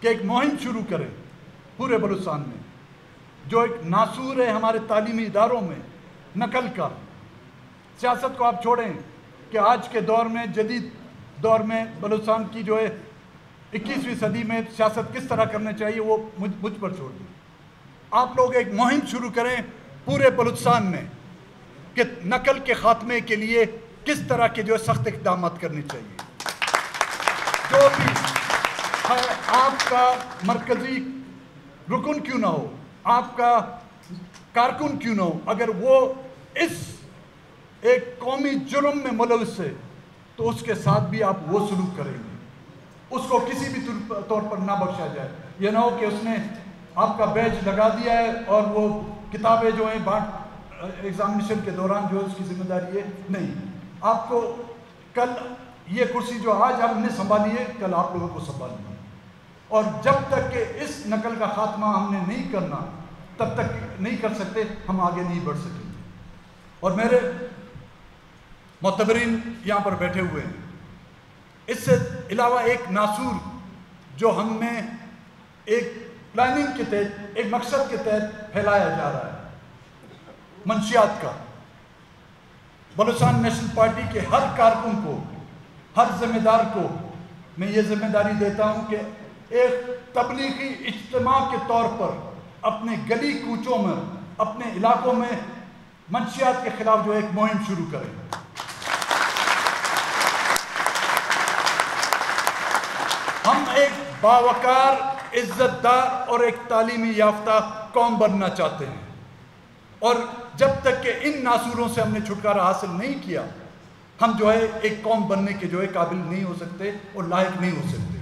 کہ ایک مہم شروع کریں پورے بلوچستان میں، جو ایک ناسور ہے ہمارے تعلیمی اداروں میں، نقل کا۔ سیاست کو آپ چھوڑیں کہ آج کے دور میں، جدید دور میں بلوچستان کی جو ہے اکیسویں صدی میں سیاست کس طرح کرنے چاہیے، وہ مجھ مجھ پر چھوڑ دیں۔ آپ لوگ ایک مہم شروع کریں پورے بلوچستان میں کہ نقل کے خاتمے کے لیے کس طرح کے جو ہے سخت اقدامات کرنی چاہیے۔ جو بھی آپ کا مرکزی رکن کیوں نہ ہو؟ آپ کا کارکن کیوں نہ ہو؟ اگر وہ اس ایک قومی جرم میں ملوث ہے، تو اس کے ساتھ بھی آپ وہ سلوک کریں گے۔ اس کو کسی بھی طور پر نہ بخشا جائے۔ یہ نہ ہو کہ اس نے آپ کا بیچ لگا دیا ہے اور وہ کتابیں جو ہیں بانٹ ایگزامنیشن کے دوران جو اس کی ذمہ داری ہے، نہیں۔ آپ کو کل یہ کرسی جو آج ہم نے سنبھالی ہے، کل آپ لوگوں کو سنبھالنی ہے۔ اور جب تک کہ اس نقل کا خاتمہ ہم نے نہیں کرنا، تب تک نہیں کر سکتے، ہم آگے نہیں بڑھ سکیں گے۔ اور میرے معتبرین یہاں پر بیٹھے ہوئے ہیں۔ اس سے علاوہ ایک ناسور جو ہم نے ایک پلاننگ کے تحت، ایک مقصد کے تحت پھیلایا جا رہا ہے۔ منشیات کا۔ بلوچستان نیشنل پارٹی کے ہر کارکن کو، ہر ذمہ دار کو میں یہ ذمہ داری دیتا ہوں کہ ایک تبلیغی اجتماع کے طور پر اپنے گلی کوچوں میں، اپنے علاقوں میں منشیات کے خلاف جو ایک مہم شروع کریں۔ ہم ایک باوقار عزت دار اور ایک تعلیمی یافتہ قوم بننا چاہتے ہیں۔ اور جب تک کہ ان ناسوروں سے ہم نے چھٹکارا حاصل نہیں کیا، ہم جو ہے ایک قوم بننے کے جو ہے قابل نہیں ہو سکتے اور لائق نہیں ہو سکتے۔